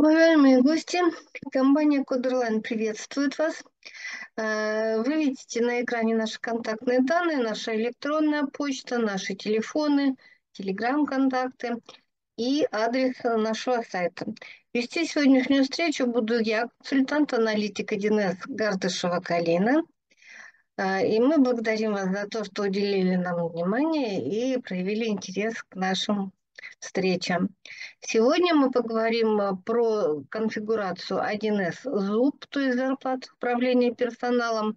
Уважаемые гости, компания Кодерлайн приветствует вас. Э, вы видите на экране наши контактные данные, наша электронная почта, наши телефоны, телеграм-контакты и адрес нашего сайта. Вести сегодняшнюю встречу буду я, консультант-аналитик 1С Гардышева-Калина. Э, и мы благодарим вас за то, что уделили нам внимание и проявили интерес к нашим встреча. Сегодня мы поговорим э, про конфигурацию 1С ЗУП, то есть зарплат управления персоналом,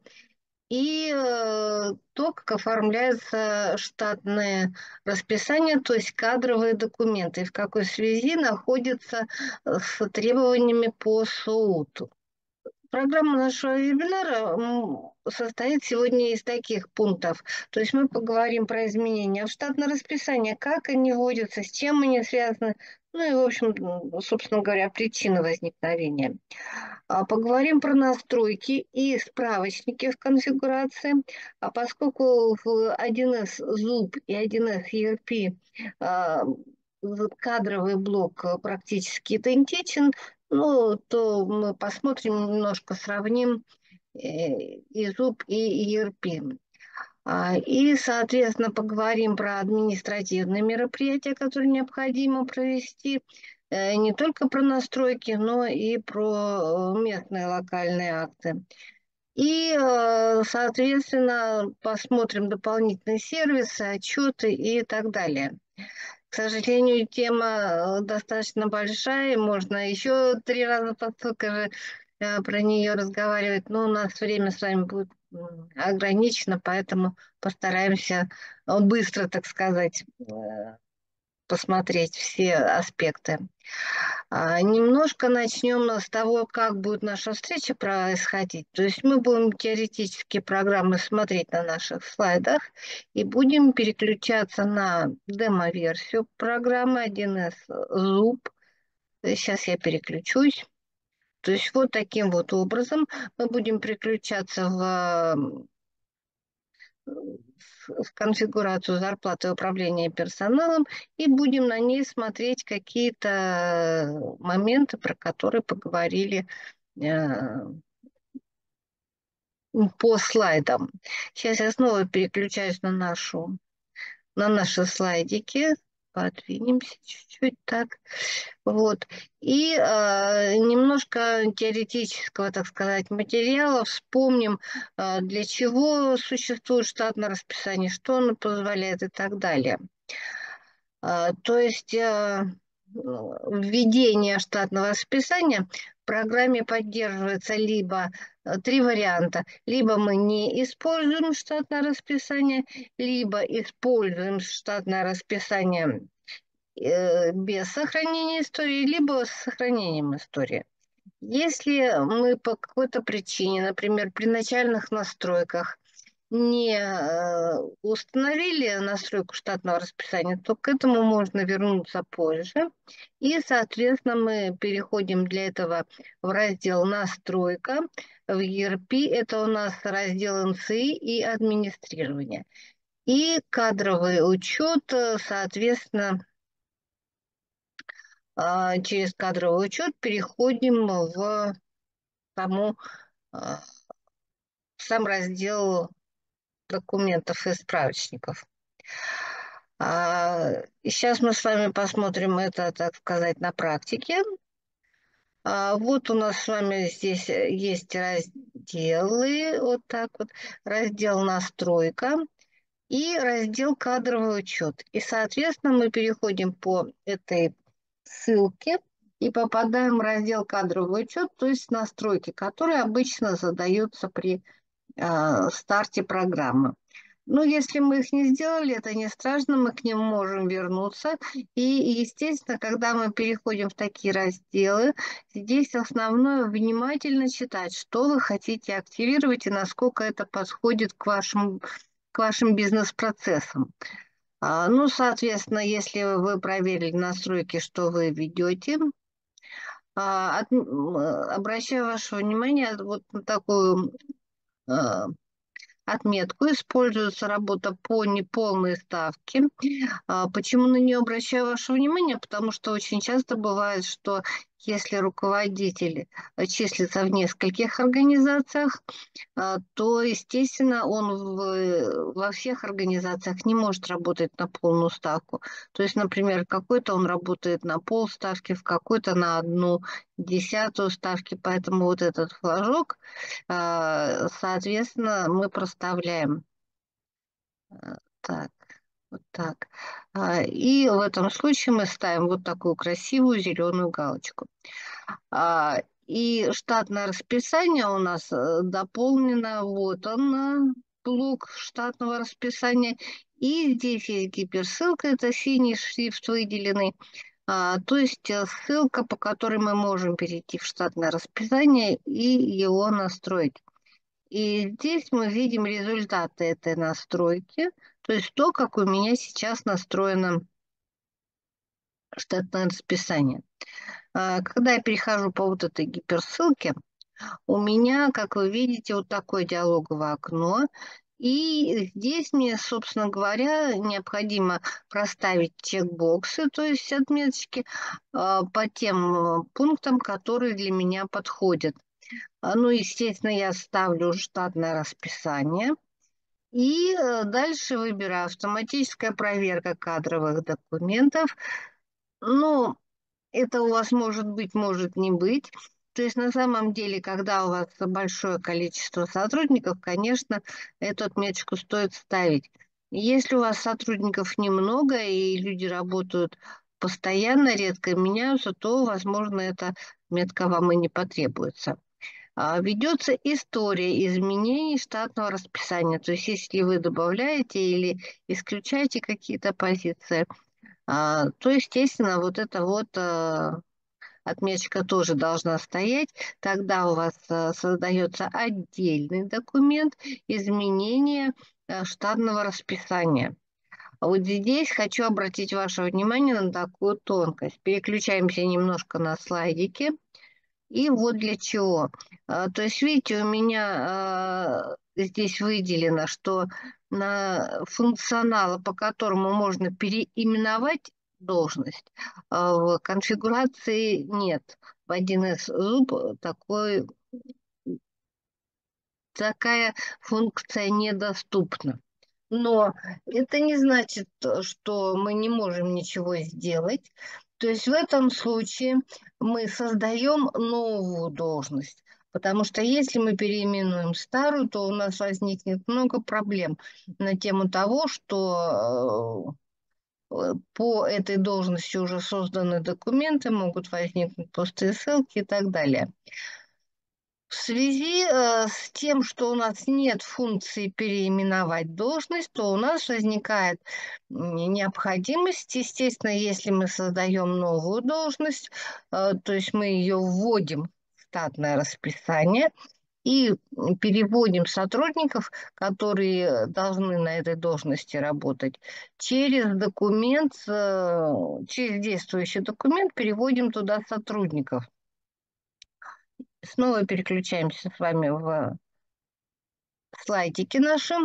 и э, то, как оформляется штатное расписание, то есть кадровые документы, и в какой связи находятся э, с требованиями по СУТу. Программа нашего вебинара состоит сегодня из таких пунктов. То есть мы поговорим про изменения в штатное расписание, как они вводятся, с чем они связаны, ну и, в общем, собственно говоря, причины возникновения. А поговорим про настройки и справочники в конфигурации. А поскольку в 1С ZUB и 1С ERP а, кадровый блок практически идентичен, ну, то мы посмотрим немножко, сравним э, и зуб, и ERP. А, и, соответственно, поговорим про административные мероприятия, которые необходимо провести, э, не только про настройки, но и про э, местные локальные акты. И, соответственно, посмотрим дополнительные сервисы, отчеты и так далее. К сожалению, тема э, достаточно большая, можно еще три раза по же э, про нее разговаривать, но у нас время с вами будет ограничено, поэтому постараемся э, быстро, так сказать, посмотреть все аспекты. А, немножко начнем с того, как будет наша встреча происходить. То есть мы будем теоретические программы смотреть на наших слайдах и будем переключаться на демо-версию программы 1С ZUB. Сейчас я переключусь. То есть вот таким вот образом мы будем переключаться в в конфигурацию зарплаты управления персоналом и будем на ней смотреть какие-то моменты, про которые поговорили э, по слайдам. Сейчас я снова переключаюсь на нашу на наши слайдики подвинемся чуть-чуть так. Вот. И э, немножко теоретического, так сказать, материала. Вспомним, э, для чего существует штатное расписание, что оно позволяет и так далее. Э, то есть э, введение штатного расписания программе поддерживается либо три варианта. Либо мы не используем штатное расписание, либо используем штатное расписание э, без сохранения истории, либо с сохранением истории. Если мы по какой-то причине, например, при начальных настройках не э, установили настройку штатного расписания, то к этому можно вернуться позже. И, соответственно, мы переходим для этого в раздел «Настройка». В ERP это у нас раздел НСИ и администрирование. И кадровый учет, э, соответственно, а, через кадровый учет переходим в саму, а, сам раздел документов и справочников. А, сейчас мы с вами посмотрим это, так сказать, на практике. А, вот у нас с вами здесь есть разделы, вот так вот, раздел «Настройка» и раздел «Кадровый учет». И, соответственно, мы переходим по этой ссылке и попадаем в раздел «Кадровый учет», то есть настройки, которые обычно задаются при э, старте программы. Но если мы их не сделали, это не страшно, мы к ним можем вернуться. И, естественно, когда мы переходим в такие разделы, здесь основное внимательно читать, что вы хотите активировать и насколько это подходит к вашим, к вашим бизнес-процессам. А, ну, соответственно, если вы проверили настройки, что вы ведете, а, обращаю ваше внимание вот на такую а, отметку. Используется работа по неполной ставке. Почему на нее обращаю ваше внимание? Потому что очень часто бывает, что если руководитель числится в нескольких организациях, а, то, естественно, он в, во всех организациях не может работать на полную ставку. То есть, например, какой-то он работает на полставки, в какой-то на одну десятую ставки, поэтому вот этот флажок, а, соответственно, мы проставляем. А, так. Вот так. А, и в этом случае мы ставим вот такую красивую зеленую галочку. А, и штатное расписание у нас э, дополнено. Вот он, блок штатного расписания. И здесь есть гиперссылка, это синий шрифт выделенный. А, то есть э, ссылка, по которой мы можем перейти в штатное расписание и его настроить. И здесь мы видим результаты этой настройки, то есть то, как у меня сейчас настроено штатное расписание. А, когда я перехожу по вот этой гиперссылке, у меня, как вы видите, вот такое диалоговое окно. И здесь мне, собственно говоря, необходимо проставить чекбоксы, то есть отметочки, а, по тем пунктам, которые для меня подходят. А, ну, естественно, я ставлю штатное расписание. И э, дальше выбираю автоматическая проверка кадровых документов. Ну, это у вас может быть, может не быть. То есть на самом деле, когда у вас большое количество сотрудников, конечно, эту отметочку стоит ставить. Если у вас сотрудников немного и люди работают постоянно, редко меняются, то, возможно, эта метка вам и не потребуется. А, ведется история изменений штатного расписания. То есть если вы добавляете или исключаете какие-то позиции, а, то, естественно, вот эта вот а, отметочка тоже должна стоять. Тогда у вас создается отдельный документ изменения штатного расписания. Вот здесь хочу обратить ваше внимание на такую тонкость. Переключаемся немножко на слайдики. И вот для чего. А, то есть, видите, у меня а, здесь выделено, что на функционала, по которому можно переименовать должность, а, в конфигурации нет. В 1С зуб такой, такая функция недоступна. Но это не значит, что мы не можем ничего сделать. То есть в этом случае мы создаем новую должность. Потому что если мы переименуем старую, то у нас возникнет много проблем на тему того, что э, по этой должности уже созданы документы, могут возникнуть пустые ссылки и так далее. В связи э, с тем, что у нас нет функции переименовать должность, то у нас возникает необходимость, естественно, если мы создаем новую должность, э, то есть мы ее вводим в штатное расписание и переводим сотрудников, которые должны на этой должности работать, через документ, э, через действующий документ переводим туда сотрудников. Снова переключаемся с вами в слайдики наши.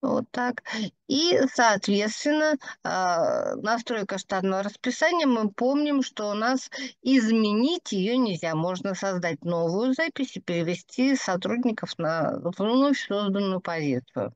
Вот так. И, соответственно, а, настройка штатного расписания, мы помним, что у нас изменить ее нельзя. Можно создать новую запись и перевести сотрудников на вновь созданную позицию.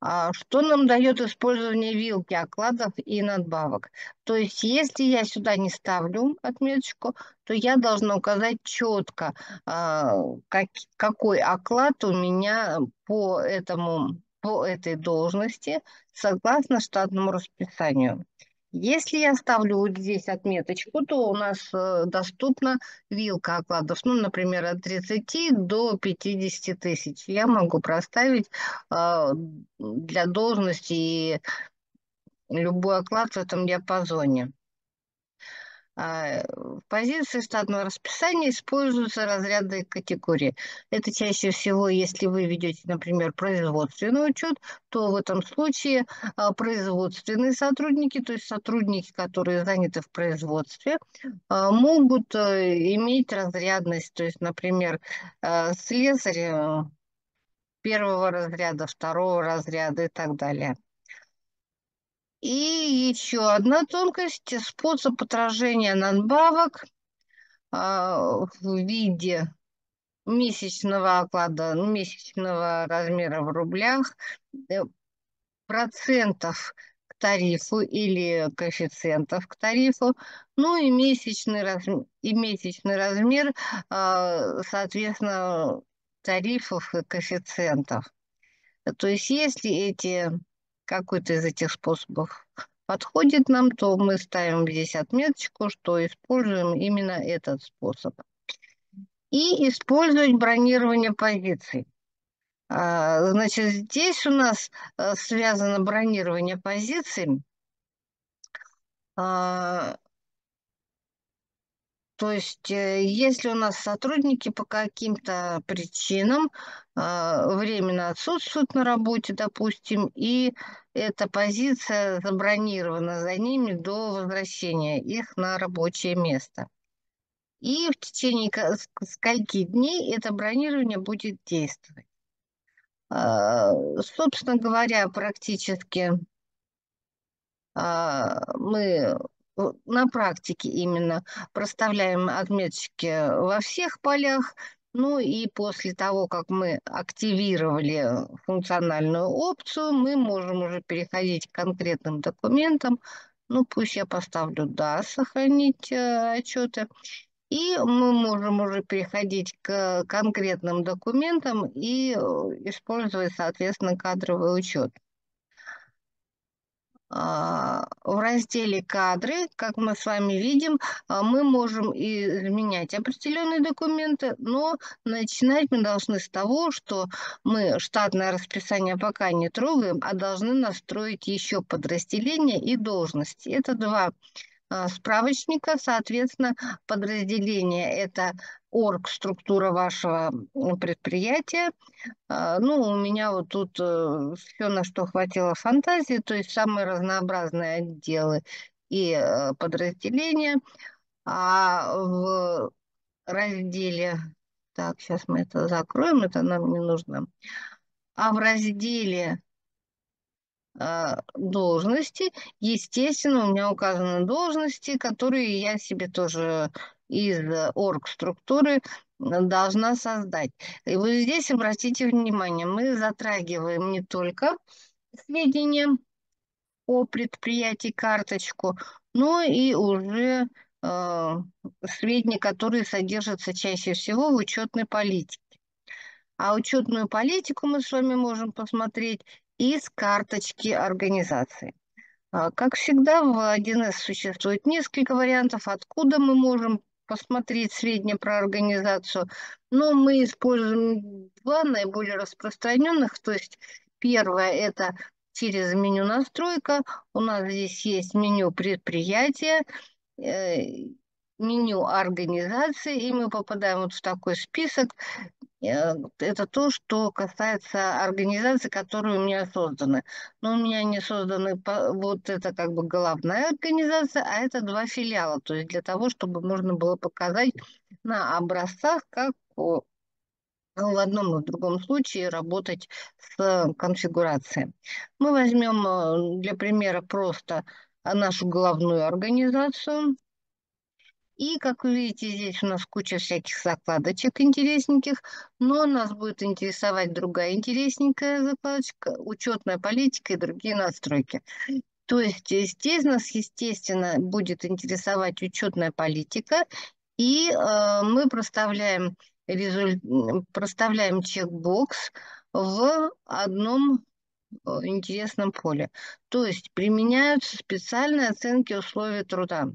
А что нам дает использование вилки, окладов и надбавок? То есть, если я сюда не ставлю отметочку, то я должна указать четко, а, как, какой оклад у меня по, этому, по этой должности согласно штатному расписанию. Если я ставлю вот здесь отметочку, то у нас э, доступна вилка окладов, ну, например, от 30 до 50 тысяч. Я могу проставить э, для должности любой оклад в этом диапазоне. А, в позиции штатного расписания используются разряды категории. Это чаще всего, если вы ведете, например, производственный учет, то в этом случае а, производственные сотрудники, то есть сотрудники, которые заняты в производстве, а, могут э, иметь разрядность. То есть, например, слесарь э, первого разряда, второго разряда и так далее. И еще одна тонкость – способ отражения надбавок а, в виде месячного оклада, ну, месячного размера в рублях, э, процентов к тарифу или коэффициентов к тарифу, ну и месячный, размер, и месячный размер, а, соответственно, тарифов и коэффициентов. То есть если эти, какой-то из этих способов подходит нам, то мы ставим здесь отметочку, что используем именно этот способ и использовать бронирование позиций. А, значит, здесь у нас э, связано бронирование позиций. То есть, э, если у нас сотрудники по каким-то причинам а, временно отсутствуют на работе, допустим, и эта позиция забронирована за ними до возвращения их на рабочее место – и в течение скольки дней это бронирование будет действовать. А, собственно говоря, практически а, мы на практике именно проставляем отметочки во всех полях, ну и после того, как мы активировали функциональную опцию, мы можем уже переходить к конкретным документам. Ну, пусть я поставлю «Да», сохранить э, отчеты. И мы можем уже переходить к конкретным документам и э, использовать, соответственно, кадровый учет. А, в разделе «Кадры», как мы с вами видим, а, мы можем изменять определенные документы, но начинать мы должны с того, что мы штатное расписание пока не трогаем, а должны настроить еще подразделения и должности. Это два а, справочника, соответственно, подразделение – это орг, структура вашего предприятия. А, ну, у меня вот тут э, все, на что хватило фантазии, то есть самые разнообразные отделы и э, подразделения. А в разделе, так, сейчас мы это закроем, это нам не нужно. А в разделе а, должности. Естественно, у меня указаны должности, которые я себе тоже из орг-структуры должна создать. И вот здесь обратите внимание, мы затрагиваем не только сведения о предприятии, карточку, но и уже э, сведения, которые содержатся чаще всего в учетной политике. А учетную политику мы с вами можем посмотреть из карточки организации. А, как всегда, в 1С существует несколько вариантов, откуда мы можем посмотреть сведения про организацию. Но мы используем два наиболее распространенных. То есть первое – это через меню «Настройка». У нас здесь есть меню «Предприятия», э, меню организации, и мы попадаем вот в такой список, это то, что касается организаций, которые у меня созданы. Но у меня не созданы вот это как бы головная организация, а это два филиала. То есть для того, чтобы можно было показать на образцах, как в одном и в другом случае работать с конфигурацией. Мы возьмем э, для примера просто нашу головную организацию. И, как вы видите, здесь у нас куча всяких закладочек интересненьких, но нас будет интересовать другая интересненькая закладочка, учетная политика и другие настройки. То есть здесь нас, естественно, будет интересовать учетная политика, и э, мы проставляем, результ... проставляем чекбокс в одном э, интересном поле. То есть применяются специальные оценки условий труда.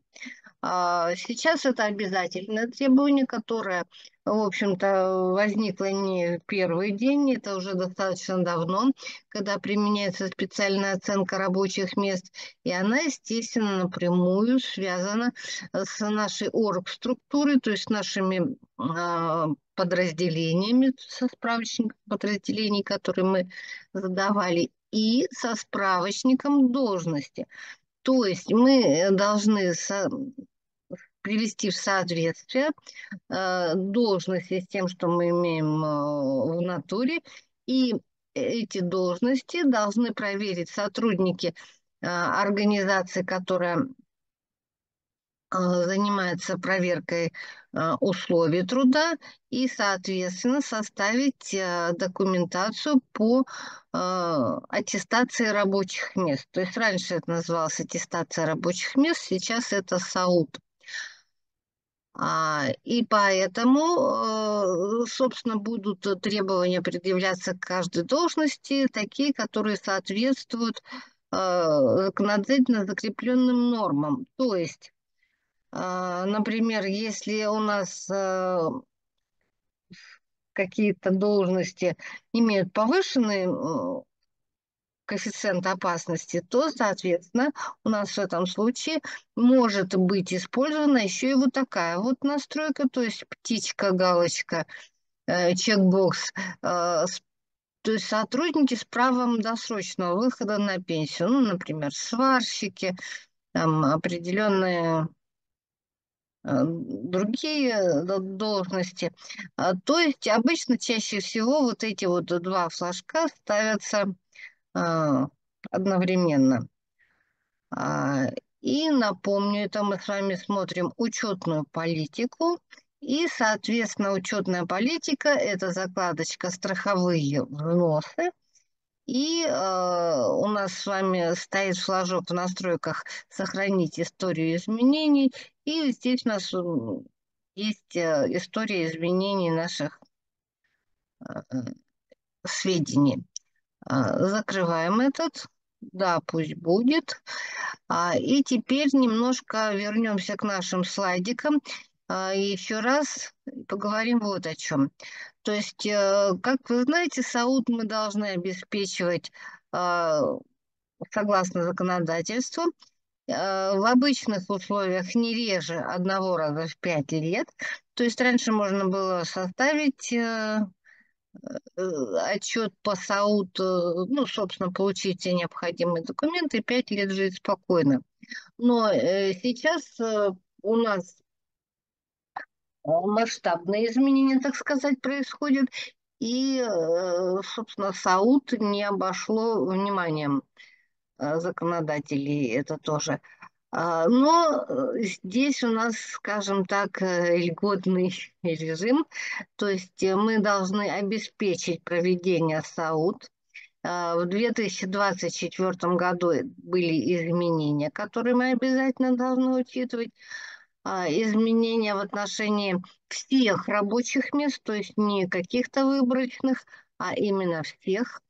А, сейчас это обязательное требование, которое, в общем-то, возникло не первый день, это уже достаточно давно, когда применяется специальная оценка рабочих мест, и она, естественно, напрямую связана с нашей орг-структурой, то есть с нашими а, подразделениями, со справочником подразделений, которые мы задавали, и со справочником должности. То есть мы должны привести в соответствие э, должности с тем, что мы имеем э, в натуре. И эти должности должны проверить сотрудники организации, которая занимается проверкой условий труда и, соответственно, составить документацию по аттестации рабочих мест. То есть раньше это называлось аттестация рабочих мест, сейчас это САУД. А, и поэтому, э, собственно, будут требования предъявляться к каждой должности, такие, которые соответствуют э, законодательно закрепленным нормам. То есть, например, если у нас какие-то должности имеют повышенный коэффициент опасности, то, соответственно, у нас в этом случае может быть использована еще и вот такая вот настройка, то есть птичка, галочка, э, чекбокс, э, то есть сотрудники с правом досрочного выхода на пенсию, ну, например, сварщики, там определенные э, другие должности. А, то есть обычно чаще всего вот эти вот два флажка ставятся а, одновременно. А, и напомню, это мы с вами смотрим учетную политику. И, соответственно, учетная политика – это закладочка страховые взносы. И э, у нас с вами стоит флажок в настройках «Сохранить историю изменений». И здесь у нас есть э, история изменений наших э, сведений. А, закрываем этот. Да, пусть будет. А, и теперь немножко вернемся к нашим слайдикам. А, еще раз поговорим вот о чем. То есть, э, как вы знаете, САУД мы должны обеспечивать согласно законодательству в обычных условиях не реже одного раза в пять лет. То есть раньше можно было составить э, Э, отчет по САУД, э, ну, собственно, получить все необходимые документы, пять лет жить спокойно. Но э, сейчас у нас масштабные изменения, так сказать, происходят, и, собственно, САУД не обошло вниманием законодателей это тоже. А, но э, здесь у нас, скажем так, э, льготный режим, то есть э, мы должны обеспечить проведение САУД. В 2024 году были изменения, которые мы обязательно должны учитывать. А, изменения в отношении всех рабочих мест, то есть не каких-то выборочных, а именно всех.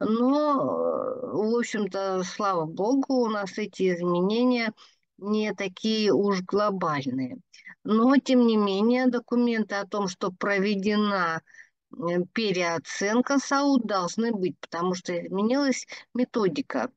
Но, в общем-то, слава богу, у нас эти изменения не такие уж глобальные. Но, тем не менее, документы о том, что проведена э, переоценка САУД, должны быть, потому что изменилась методика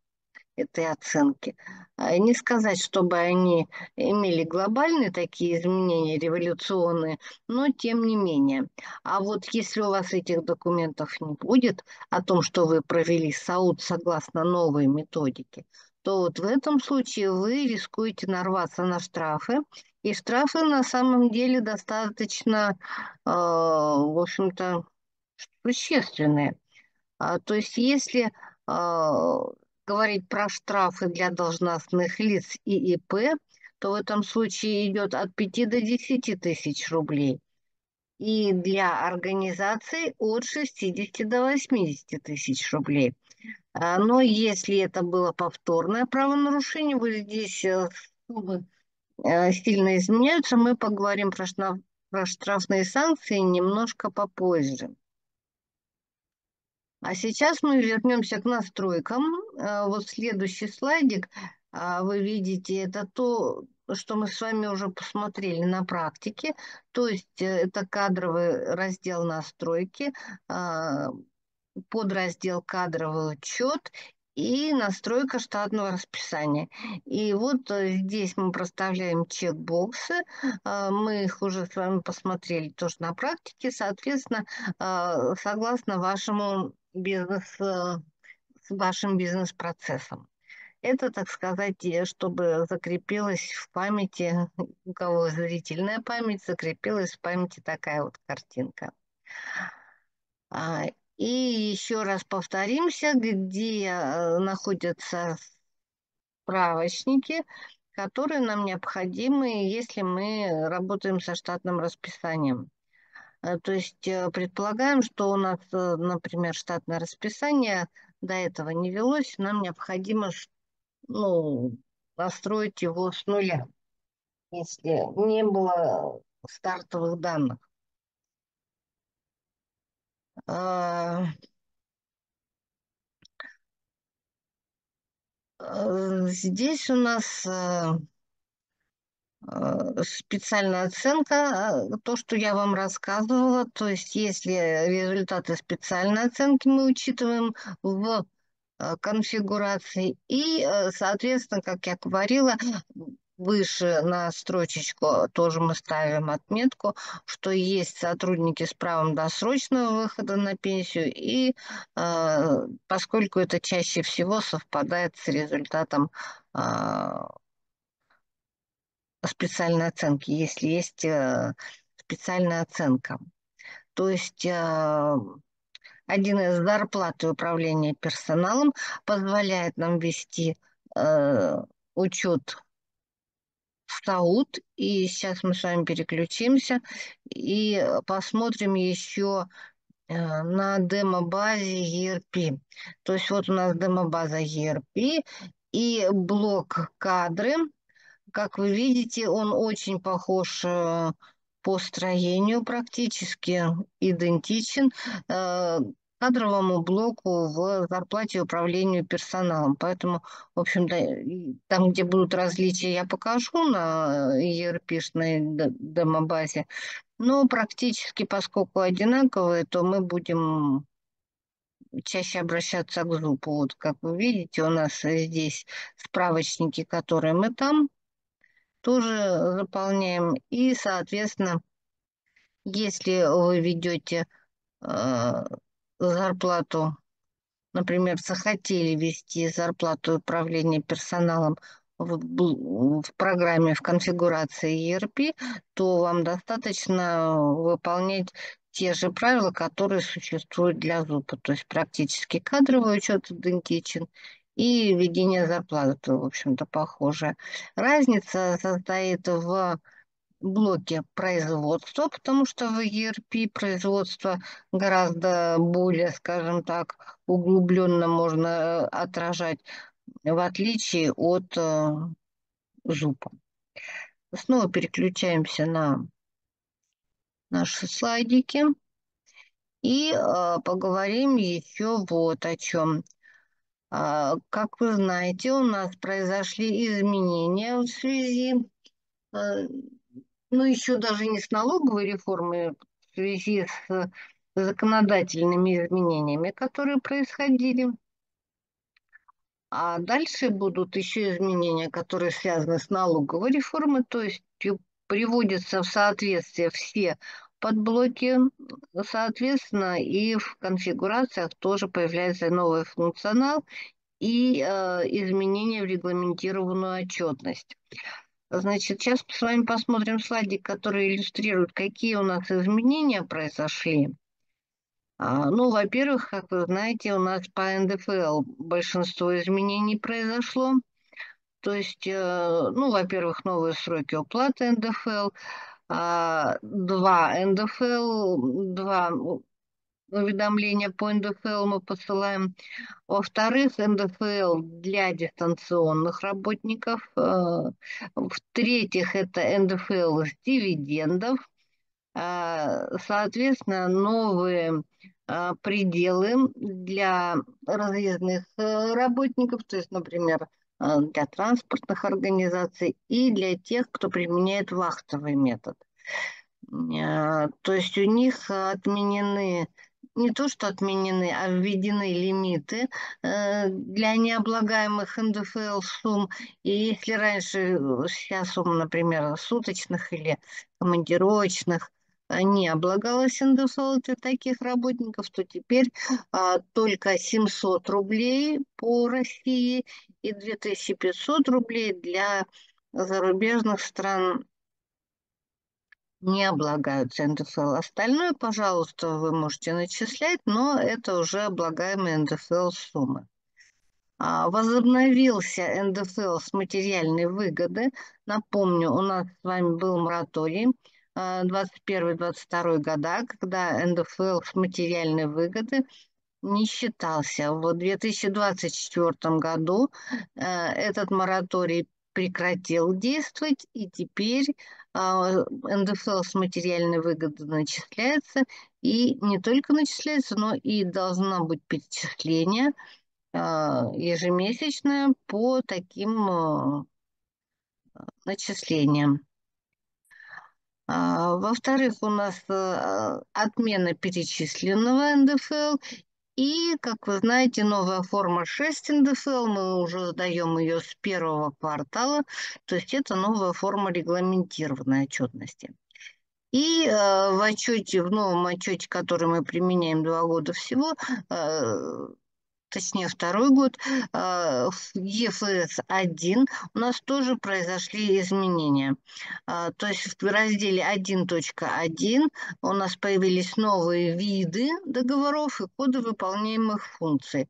этой оценки. А не сказать, чтобы они имели глобальные такие изменения, революционные, но тем не менее. А вот если у вас этих документов не будет о том, что вы провели САУД согласно новой методике, то вот в этом случае вы рискуете нарваться на штрафы. И штрафы на самом деле достаточно, э, в общем-то, существенные. А, то есть если э, говорить про штрафы для должностных лиц и ИП, то в этом случае идет от 5 до 10 тысяч рублей. И для организаций от 60 до 80 тысяч рублей. А, но если это было повторное правонарушение, вот здесь э, суммы э, сильно изменяются, мы поговорим про, штраф, про штрафные санкции немножко попозже. А сейчас мы вернемся к настройкам. Э, вот следующий слайдик, а, вы видите, это то, что мы с вами уже посмотрели на практике. То есть э, это кадровый раздел настройки, а, подраздел кадровый учет и настройка штатного расписания. И вот э, здесь мы проставляем чекбоксы. А, мы их уже с вами посмотрели тоже на практике. Соответственно, согласно вашему бизнес, э, с вашим бизнес-процессом. Это, так сказать, чтобы закрепилась в памяти, у кого зрительная память, закрепилась в памяти такая вот картинка. А, и еще раз повторимся, где э, находятся справочники, которые нам необходимы, если мы работаем со штатным расписанием. Э, то есть э, предполагаем, что у нас, э, например, штатное расписание до этого не велось, нам необходимо ну, построить его с нуля, если не было стартовых данных. А, здесь у нас специальная оценка, э, то, что я вам рассказывала, то есть если результаты специальной оценки мы учитываем в э, конфигурации и, соответственно, как я говорила, выше на строчечку тоже мы ставим отметку, что есть сотрудники с правом досрочного выхода на пенсию, и э, поскольку это чаще всего совпадает с результатом э, специальной оценки, если есть э, специальная оценка. То есть э, один из зарплаты управления персоналом позволяет нам вести э, учет в САУД. И сейчас мы с вами переключимся и посмотрим еще на демо-базе ERP. То есть вот у нас демо-база ERP и блок кадры – как вы видите, он очень похож э, по строению, практически идентичен э, кадровому блоку в зарплате и управлению персоналом. Поэтому, в общем-то, там, где будут различия, я покажу на ERP-шной демобазе. Но практически, поскольку одинаковые, то мы будем чаще обращаться к ЗУПу. Вот, как вы видите, у нас здесь справочники, которые мы там тоже заполняем. И, соответственно, если вы ведете э, зарплату, например, захотели ввести зарплату управления персоналом в, в программе в конфигурации ERP, то вам достаточно выполнять те же правила, которые существуют для ЗУПа. То есть практически кадровый учет идентичен и введение зарплаты, в общем-то, похоже. Разница состоит в блоке производства, потому что в ERP производство гораздо более, скажем так, углубленно можно э, отражать, в отличие от э, ЗУПа. Снова переключаемся на наши слайдики и э, поговорим еще вот о чем. А, как вы знаете, у нас произошли изменения в связи, а, ну, еще даже не с налоговой реформой, в связи с законодательными изменениями, которые происходили. А дальше будут еще изменения, которые связаны с налоговой реформой, то есть приводятся в соответствие все подблоки, соответственно, и в конфигурациях тоже появляется новый функционал и э, изменения в регламентированную отчетность. Значит, сейчас с вами посмотрим слайдик, который иллюстрирует, какие у нас изменения произошли. А, ну, во-первых, как вы знаете, у нас по НДФЛ большинство изменений произошло. То есть, э, ну, во-первых, новые сроки уплаты НДФЛ – два НДФЛ, два уведомления по НДФЛ мы посылаем. Во-вторых, НДФЛ для дистанционных работников. А, в-третьих, это НДФЛ с дивидендов. А, соответственно, новые пределы для разъездных э, работников, то есть, например, для транспортных организаций и для тех, кто применяет вахтовый метод. Э, то есть у них отменены не то что отменены, а введены лимиты э, для необлагаемых НДФЛ сумм. И если раньше вся сумма, например, суточных или командировочных, не облагалась НДФЛ для таких работников, то теперь а, только 700 рублей по России и 2500 рублей для зарубежных стран не облагаются НДФЛ. Остальное, пожалуйста, вы можете начислять, но это уже облагаемые НДФЛ суммы. А, возобновился НДФЛ с материальной выгоды. Напомню, у нас с вами был мораторий 21-22 года, когда НДФЛ с материальной выгоды не считался. В 2024 году э, этот мораторий прекратил действовать, и теперь а, НДФЛ с материальной выгоды начисляется, и не только начисляется, но и должно быть перечисление а, ежемесячное по таким а, начислениям. Во-вторых, у нас отмена перечисленного НДФЛ и, как вы знаете, новая форма 6 НДФЛ, мы уже сдаем ее с первого квартала, то есть это новая форма регламентированной отчетности. И э, в отчете, в новом отчете, который мы применяем два года всего, э, точнее второй год, а, в ЕФС-1 у нас тоже произошли изменения. А, то есть в разделе 1.1 у нас появились новые виды договоров и коды выполняемых функций.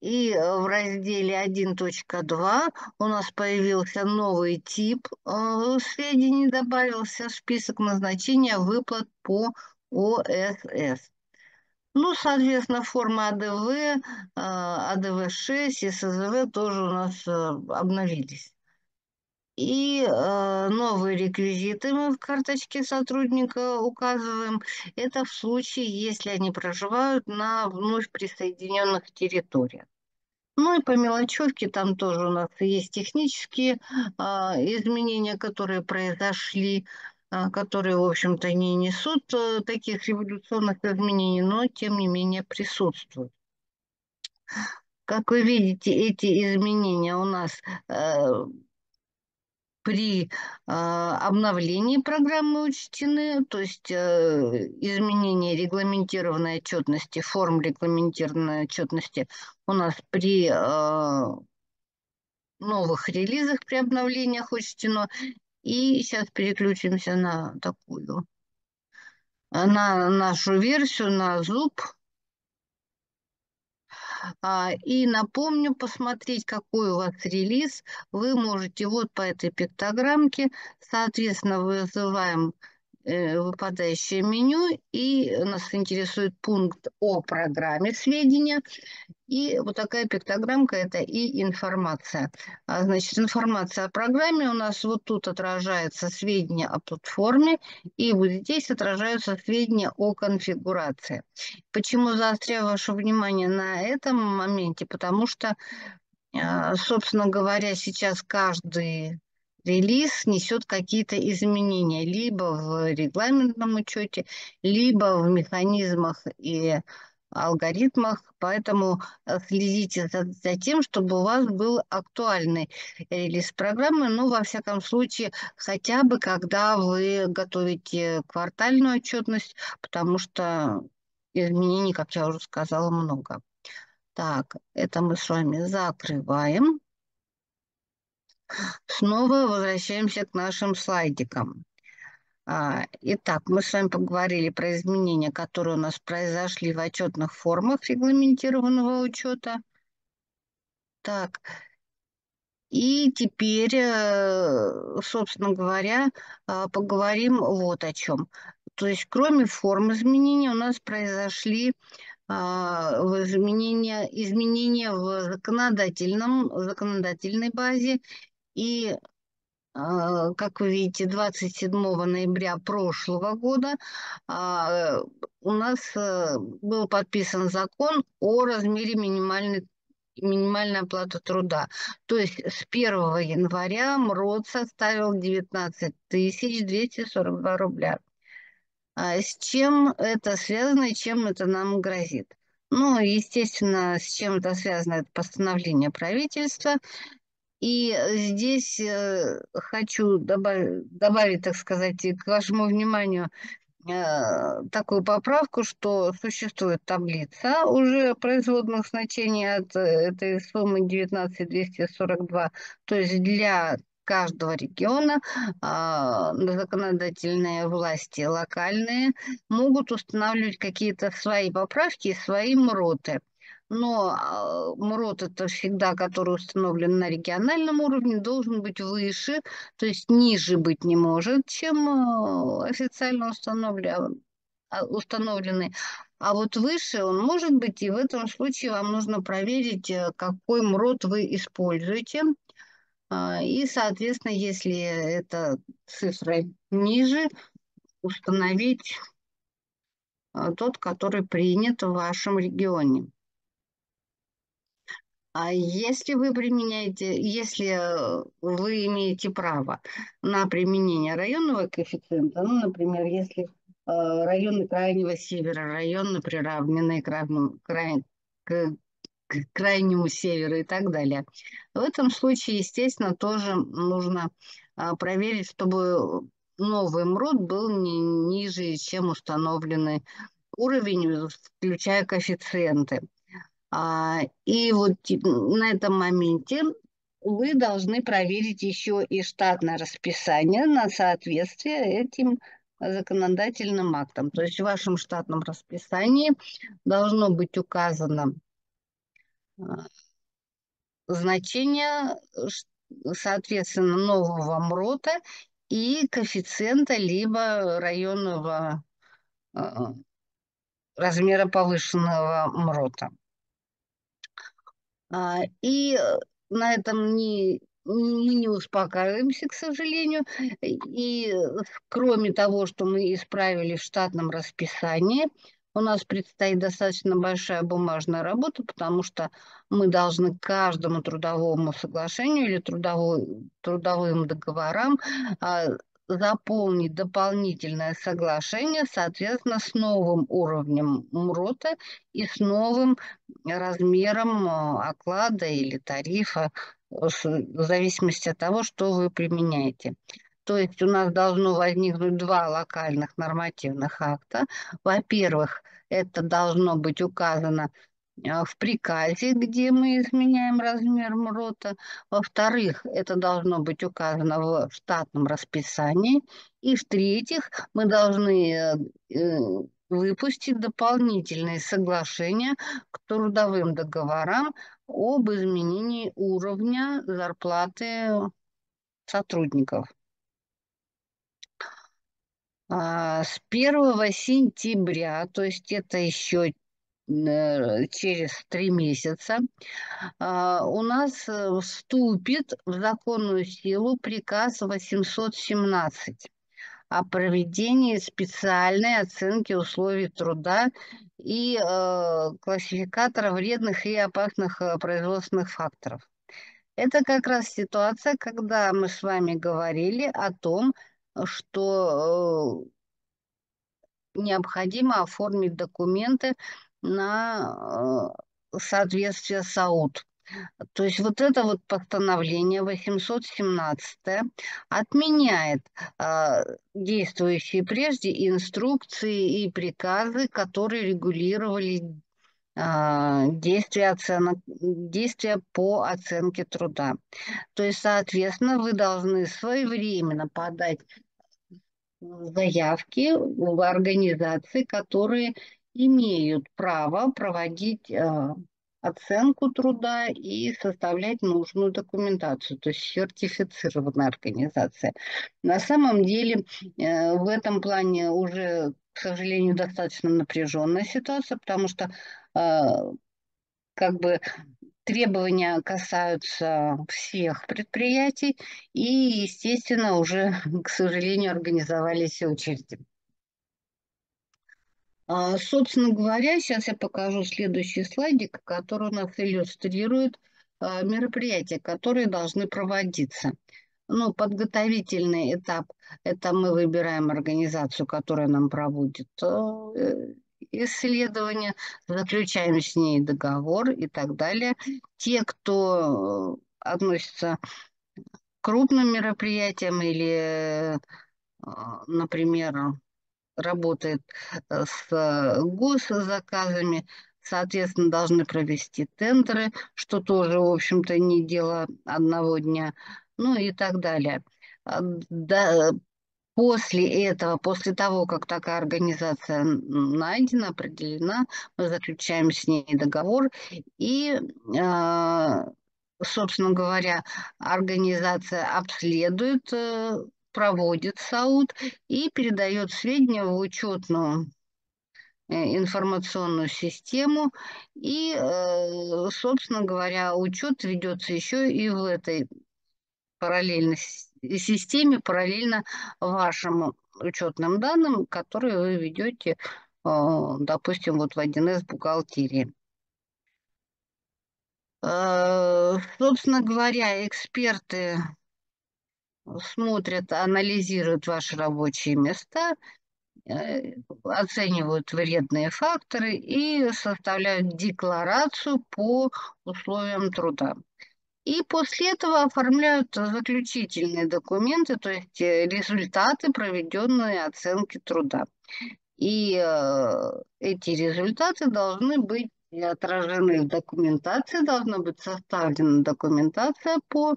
И э, в разделе 1.2 у нас появился новый тип сведений, добавился список назначения выплат по ОСС. Ну, соответственно, форма АДВ, АДВ-6 и СЗВ тоже у нас э, обновились. И э, новые реквизиты мы в карточке сотрудника указываем. Это в случае, если они проживают на вновь присоединенных территориях. Ну и по мелочевке там тоже у нас есть технические э, изменения, которые произошли. Которые, в общем-то, не несут э, таких революционных изменений, но, тем не менее, присутствуют. Как вы видите, эти изменения у нас э, при э, обновлении программы учтены, то есть э, изменение регламентированной отчетности, форм регламентированной отчетности у нас при э, новых релизах, при обновлениях учтено, и сейчас переключимся на такую, на нашу версию, на зуб. А, и напомню, посмотреть, какой у вас релиз, вы можете вот по этой пиктограммке, соответственно, вызываем выпадающее меню, и нас интересует пункт о программе сведения, и вот такая пиктограммка – это и информация. А, значит, информация о программе у нас вот тут отражается сведения о платформе, и вот здесь отражаются сведения о конфигурации. Почему заостряю ваше внимание на этом моменте? Потому что, а, собственно говоря, сейчас каждый релиз несет какие-то изменения либо в регламентном учете, либо в механизмах и алгоритмах, поэтому э, следите за, за тем, чтобы у вас был актуальный релиз программы, ну, во всяком случае, хотя бы когда вы готовите квартальную отчетность, потому что изменений, как я уже сказала, много. Так, это мы с вами закрываем. Снова возвращаемся к нашим слайдикам. А, итак, мы с вами поговорили про изменения, которые у нас произошли в отчетных формах регламентированного учета. Так, и теперь, э, собственно говоря, а, поговорим вот о чем. То есть, кроме форм изменений, у нас произошли а, изменения, изменения в законодательном, законодательной базе и а, как вы видите, 27 ноября прошлого года а, у нас э, был подписан закон о размере минимальной минимальной оплаты труда. То есть с 1 января МРОД составил 19 242 рубля. А с чем это связано и чем это нам грозит? Ну, естественно, с чем это связано, это постановление правительства. И здесь э, хочу добавить, добавить, так сказать, к вашему вниманию э, такую поправку, что существует таблица уже производных значений от э, этой суммы 19242, то есть для каждого региона а, законодательные власти локальные могут устанавливать какие-то свои поправки и свои МРОТы. Но а, МРОТ это всегда, который установлен на региональном уровне, должен быть выше, то есть ниже быть не может, чем а, официально а, установленный. А вот выше он может быть, и в этом случае вам нужно проверить, э, какой МРОТ вы используете. И, соответственно, если эта цифра ниже, установить тот, который принят в вашем регионе. А если вы применяете, если э, вы имеете право на применение районного коэффициента, ну, например, если э, районы крайнего севера, районы приравненные к, равному, край, к, к крайнему северу и так далее. В этом случае, естественно, тоже нужно а, проверить, чтобы новый МРОД был не ниже, чем установленный уровень, включая коэффициенты. А, и вот на этом моменте вы должны проверить еще и штатное расписание на соответствие этим законодательным актам. То есть в вашем штатном расписании должно быть указано а, значение, соответственно, нового МРОТа и коэффициента либо районного а, размера повышенного МРОТа. А, и э, на этом не, мы не успокаиваемся, к сожалению. И э, кроме того, что мы исправили в штатном расписании, у нас предстоит достаточно большая бумажная работа, потому что мы должны каждому трудовому соглашению или трудовой, трудовым договорам а, заполнить дополнительное соглашение, соответственно, с новым уровнем МРОТа и с новым размером э, оклада или тарифа, в зависимости от того, что вы применяете. То есть у нас должно возникнуть два локальных нормативных акта. Во-первых, это должно быть указано в приказе, где мы изменяем размер МРОТа. Во-вторых, это должно быть указано в штатном расписании. И в-третьих, мы должны э, э, выпустить дополнительные соглашения к трудовым договорам об изменении уровня зарплаты сотрудников. А, с 1 сентября, то есть это еще через три месяца а, у нас э, вступит в законную силу приказ 817 о проведении специальной оценки условий труда и э, классификатора вредных и опасных э, производственных факторов. Это как раз ситуация, когда мы с вами говорили о том, что э, необходимо оформить документы на э, соответствие САУД. То есть вот это вот постановление 817 отменяет э, действующие прежде инструкции и приказы, которые регулировали э, действия, оценок, действия по оценке труда. То есть, соответственно, вы должны своевременно подать заявки в организации, которые имеют право проводить э, оценку труда и составлять нужную документацию, то есть сертифицированная организация. На самом деле э, в этом плане уже, к сожалению, достаточно напряженная ситуация, потому что э, как бы требования касаются всех предприятий и, естественно, уже, к сожалению, организовались очереди. А, собственно говоря, сейчас я покажу следующий слайдик, который у нас иллюстрирует а, мероприятия, которые должны проводиться. Ну, подготовительный этап – это мы выбираем организацию, которая нам проводит э, исследование, заключаем с ней договор и так далее. Те, кто относится к крупным мероприятиям или, э, например, работает э, с э, госзаказами, соответственно, должны провести тендеры, что тоже, в общем-то, не дело одного дня, ну и так далее. А, да, После этого, после того, как такая организация найдена, определена, мы заключаем с ней договор и, а, собственно говоря, организация обследует, э, проводит САУД и передает сведения в учетную э, информационную систему. И, э, собственно говоря, учет ведется еще и в этой параллельной системе, параллельно вашим учетным данным, которые вы ведете, а, допустим, вот в 1С бухгалтерии. Собственно говоря, эксперты смотрят, анализируют ваши рабочие места, э, оценивают вредные факторы и составляют декларацию по условиям труда. И после этого оформляют заключительные документы, то есть э, результаты проведенной оценки труда. И э, эти результаты должны быть отражены в документации, должна быть составлена документация по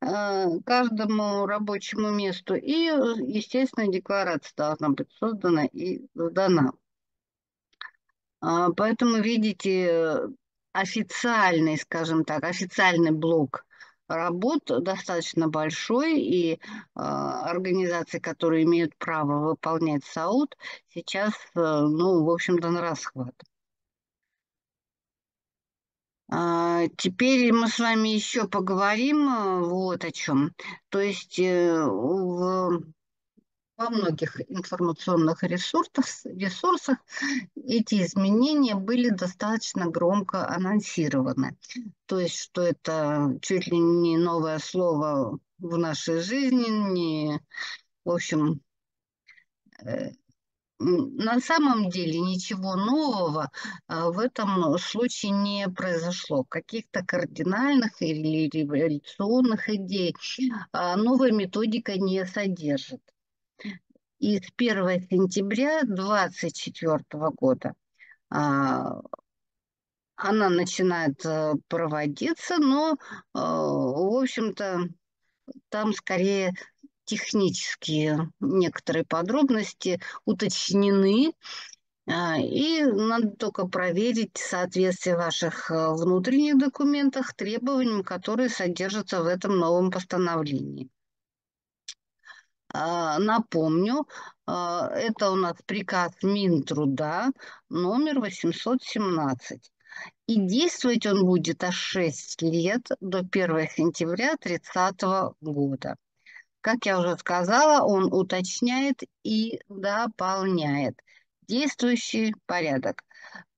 каждому рабочему месту, и, естественно, декларация должна быть создана и сдана. А, поэтому, видите, официальный, скажем так, официальный блок работ достаточно большой, и э, организации, которые имеют право выполнять САУД, сейчас, э, ну, в общем-то, на расхват. А, теперь мы с вами еще поговорим э, вот о чем. То есть э, в во многих информационных ресурсах, ресурсах эти изменения были достаточно громко анонсированы. То есть, что это чуть ли не новое слово в нашей жизни, не, в общем, э, на самом деле ничего нового а, в этом случае не произошло. Каких-то кардинальных или революционных идей а, новая методика не содержит. И с 1 сентября 2024 года а, она начинает э, проводиться, но, э, в общем-то, там скорее технические некоторые подробности уточнены, а, и надо только проверить соответствие ваших э, внутренних документах требованиям, которые содержатся в этом новом постановлении. А, напомню, а, это у нас приказ Минтруда номер 817. И действовать он будет аж 6 лет до 1 сентября 30 года. Как я уже сказала, он уточняет и дополняет действующий порядок.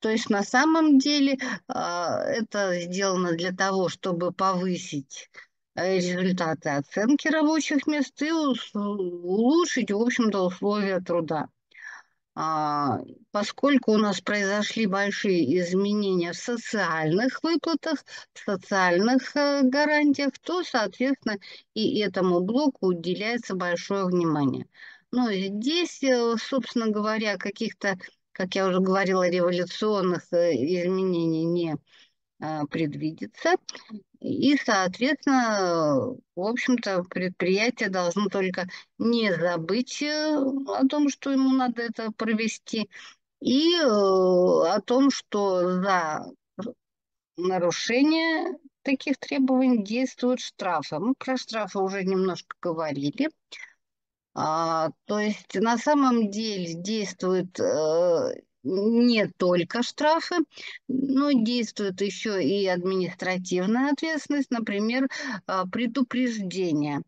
То есть на самом деле а, это сделано для того, чтобы повысить результаты оценки рабочих мест и улучшить, в общем-то, условия труда. А, поскольку у нас произошли большие изменения в социальных выплатах, в социальных э, гарантиях, то, соответственно, и этому блоку уделяется большое внимание. Но здесь, э, собственно говоря, каких-то, как я уже говорила, революционных изменений не предвидится. И, соответственно, в общем-то, предприятие должно только не забыть э, о том, что ему надо это провести, и э, о том, что за нарушение таких требований действуют штрафы. Мы про штрафы уже немножко говорили. А, то есть на самом деле действует э, не только штрафы, но действует еще и административная ответственность, например, а, предупреждение.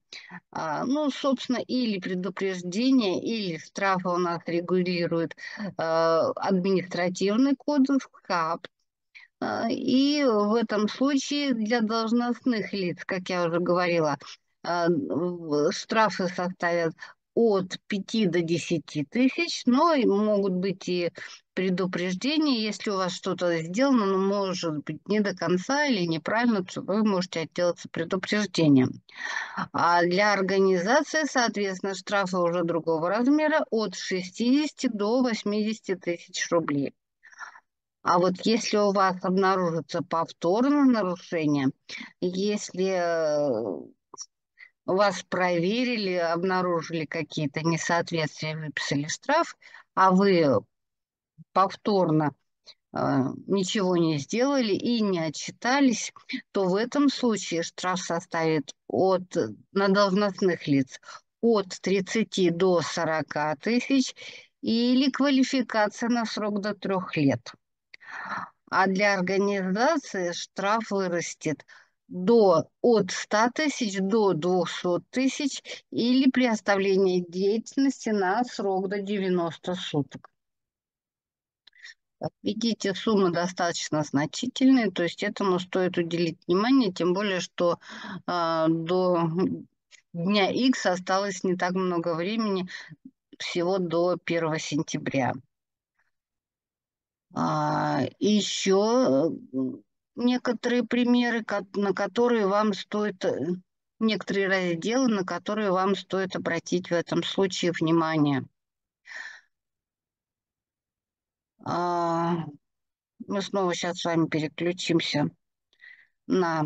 А, ну, собственно, или предупреждение, или штрафы у нас регулирует а, административный кодекс, КАП, и в этом случае для должностных лиц, как я уже говорила, штрафы составят от 5 до 10 тысяч, но могут быть и предупреждения, если у вас что-то сделано, но может быть не до конца или неправильно, то вы можете отделаться предупреждением. А для организации, соответственно, штрафы уже другого размера от 60 до 80 тысяч рублей. А вот если у вас обнаружится повторное нарушение, если вас проверили, обнаружили какие-то несоответствия, выписали штраф, а вы повторно а, ничего не сделали и не отчитались, то в этом случае штраф составит от, на должностных лиц от 30 до 40 тысяч или квалификация на срок до трех лет. А для организации штраф вырастет до, от 100 тысяч до 200 тысяч или при оставлении деятельности на срок до 90 суток. Видите, суммы достаточно значительные, то есть этому стоит уделить внимание, тем более, что э, до дня X осталось не так много времени, всего до 1 сентября. А, еще некоторые примеры, на которые вам стоит, э, некоторые разделы, на которые вам стоит обратить в этом случае внимание. А, мы снова сейчас с вами переключимся на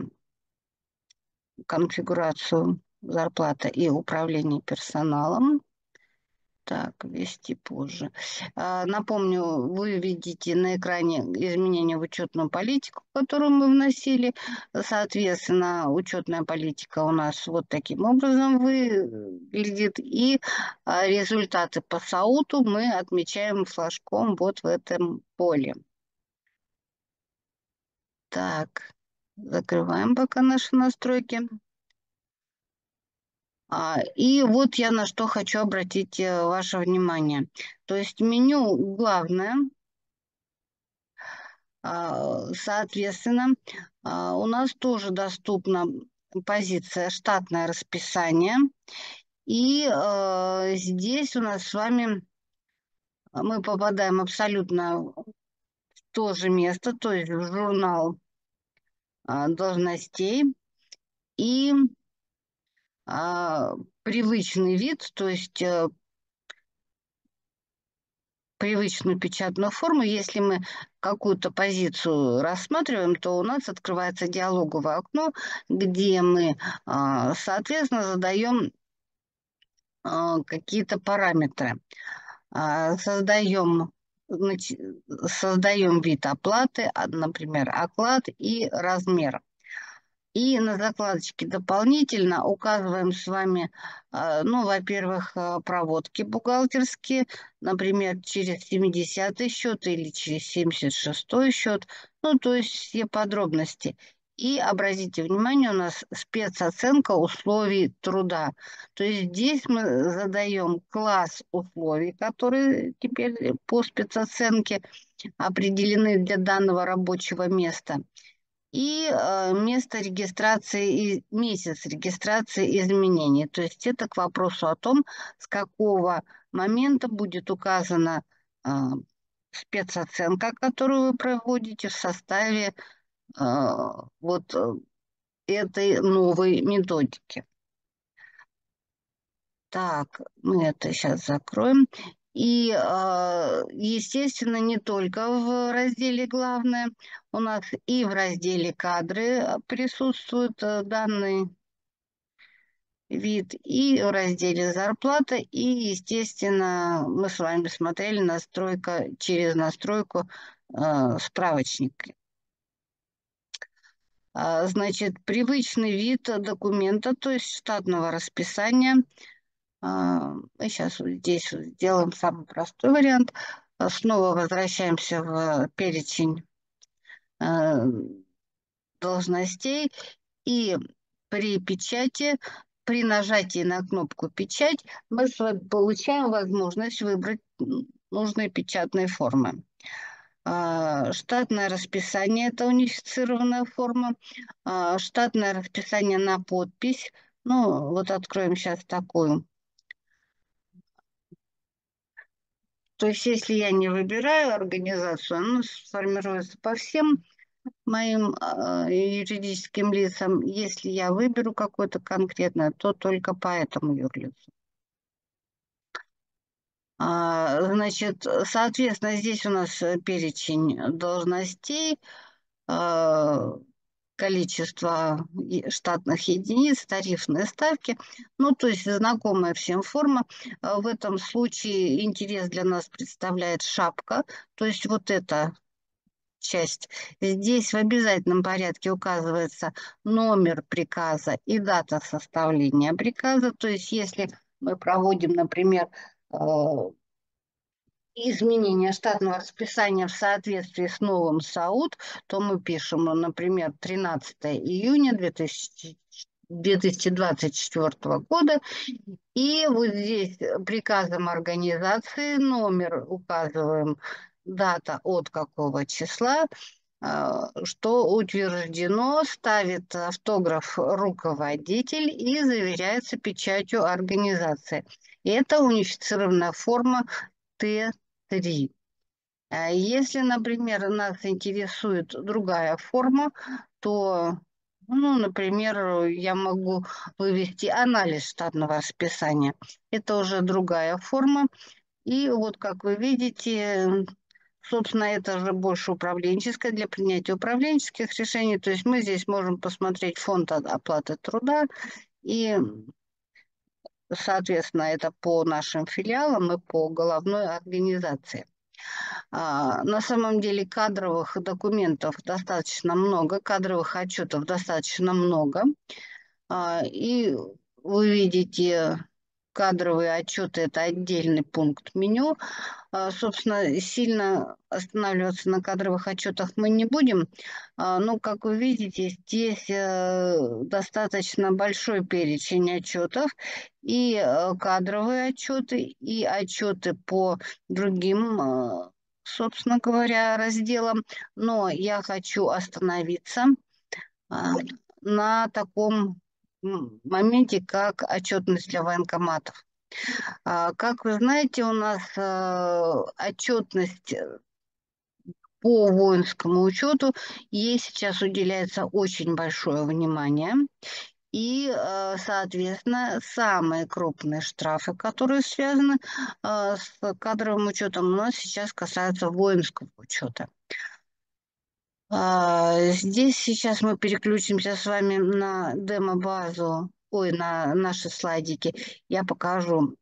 конфигурацию зарплаты и управление персоналом. Так, ввести позже. А, напомню, вы видите на экране изменения в учетную политику, которую мы вносили. Соответственно, учетная политика у нас вот таким образом выглядит. И а, результаты по САУТу мы отмечаем флажком вот в этом поле. Так, закрываем пока наши настройки. А, и вот я на что хочу обратить э, ваше внимание. То есть меню главное, а, соответственно, а, у нас тоже доступна позиция штатное расписание. И здесь у нас с вами мы попадаем абсолютно в то же место, то есть в журнал должностей. И а, привычный вид, то есть а, привычную печатную форму. Если мы какую-то позицию рассматриваем, то у нас открывается диалоговое окно, где мы, а, соответственно, задаем а, какие-то параметры. Создаем создаем вид оплаты, например, оклад и размер. И на закладочке дополнительно указываем с вами, а, ну, во-первых, а, проводки бухгалтерские, например, через 70 счет или через 76 счет, ну, то есть все подробности. И обратите внимание, у нас спецоценка условий труда. То есть здесь мы задаем класс условий, которые теперь по спецоценке определены для данного рабочего места и э, место регистрации, и месяц регистрации изменений. То есть это к вопросу о том, с какого момента будет указана э, спецоценка, которую вы проводите в составе э, вот этой новой методики. Так, мы это сейчас закроем. И, а, естественно, не только в разделе «Главное», у нас и в разделе «Кадры» присутствует э, данный вид, и в разделе «Зарплата», и, естественно, мы с вами смотрели настройка через настройку э, справочника. А, значит, привычный вид документа, то есть штатного расписания – а, мы сейчас здесь вот сделаем самый простой вариант. А, снова возвращаемся в перечень а, должностей. И при печати, при нажатии на кнопку «Печать» мы получаем возможность выбрать нужные печатные формы. Штатное расписание – это унифицированная форма. Штатное расписание на подпись. Ну, вот откроем сейчас такую. То есть, если я не выбираю организацию, она сформируется по всем моим э, юридическим лицам. Если я выберу какое-то конкретное, то только по этому юрлицу. А, значит, соответственно, здесь у нас перечень должностей. А, количество штатных единиц, тарифные ставки. Ну, то есть знакомая всем форма. А в этом случае интерес для нас представляет шапка. То есть вот эта часть. Здесь в обязательном порядке указывается номер приказа и дата составления приказа. То есть если мы проводим, например, э, изменение штатного расписания в соответствии с новым САУД, то мы пишем, например, 13 июня 2000, 2024 года. И вот здесь приказом организации номер указываем дата от какого числа, а, что утверждено, ставит автограф руководитель и заверяется печатью организации. Это унифицированная форма Т три. А если, например, нас интересует другая форма, то, ну, например, я могу вывести анализ штатного расписания. Это уже другая форма. И вот, как вы видите, собственно, это же больше управленческое для принятия управленческих решений. То есть мы здесь можем посмотреть фонд оплаты труда и Соответственно, это по нашим филиалам и по головной организации. А, на самом деле кадровых документов достаточно много, кадровых отчетов достаточно много. А, и вы видите кадровые отчеты – это отдельный пункт меню. А, собственно, сильно останавливаться на кадровых отчетах мы не будем. А, но, как вы видите, здесь э, достаточно большой перечень отчетов. И э, кадровые отчеты, и отчеты по другим, э, собственно говоря, разделам. Но я хочу остановиться а, на таком моменте, как отчетность для военкоматов. А, как вы знаете, у нас э, отчетность э, по воинскому учету, ей сейчас уделяется очень большое внимание. И, э, соответственно, самые крупные штрафы, которые связаны с кадровым учетом, у нас сейчас касаются воинского учета. А, здесь сейчас мы переключимся с вами на демо-базу, ой, на наши слайдики. Я покажу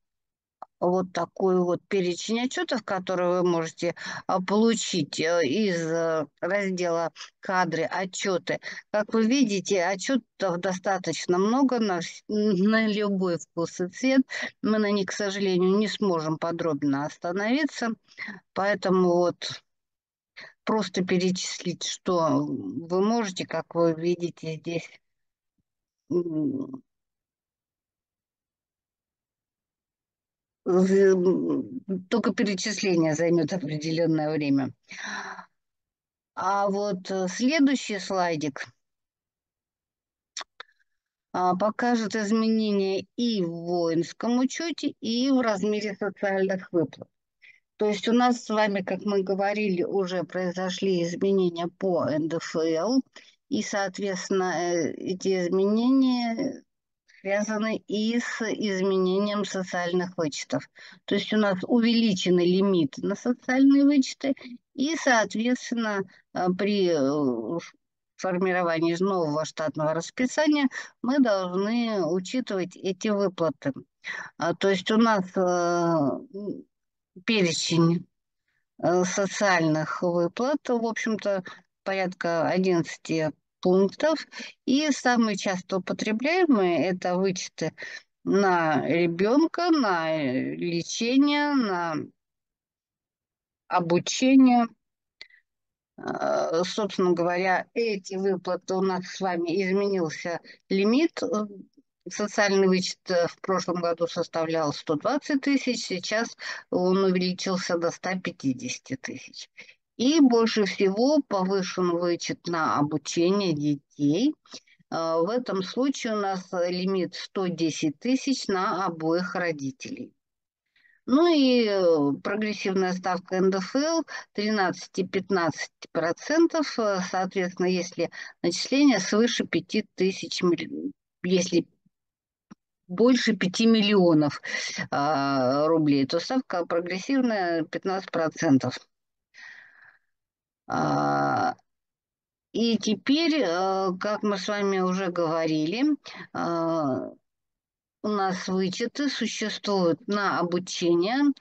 вот такой вот перечень отчетов, которые вы можете а, получить э, из э, раздела «Кадры», «Отчеты». Как вы видите, отчетов достаточно много на, на любой вкус и цвет. Мы на них, к сожалению, не сможем подробно остановиться. Поэтому вот просто перечислить, что вы можете, как вы видите здесь. Только перечисление займет определенное время. А вот э, следующий слайдик а, покажет изменения и в воинском учете, и в размере социальных выплат. То есть у нас с вами, как мы говорили, уже произошли изменения по НДФЛ, и, соответственно, э, эти изменения связаны и с изменением социальных вычетов. То есть у нас увеличены лимиты на социальные вычеты, и, соответственно, э, при э, формировании нового штатного расписания мы должны учитывать эти выплаты. А, то есть у нас перечень э, социальных выплат, в общем-то, порядка 11 пунктов. И самые часто употребляемые – это вычеты на ребенка, на лечение, на обучение. Э, собственно говоря, эти выплаты у нас с вами изменился лимит э, Социальный вычет э, в прошлом году составлял 120 тысяч, сейчас он увеличился до 150 тысяч. И больше всего повышен вычет на обучение детей. Э, в этом случае у нас лимит 110 тысяч на обоих родителей. Ну и э, прогрессивная ставка НДФЛ 13-15%, соответственно, если начисление свыше 5 тысяч, если больше 5 миллионов а, рублей, то ставка прогрессивная 15%. А, И теперь, э, как мы с вами уже говорили, э, у нас вычеты существуют на обучение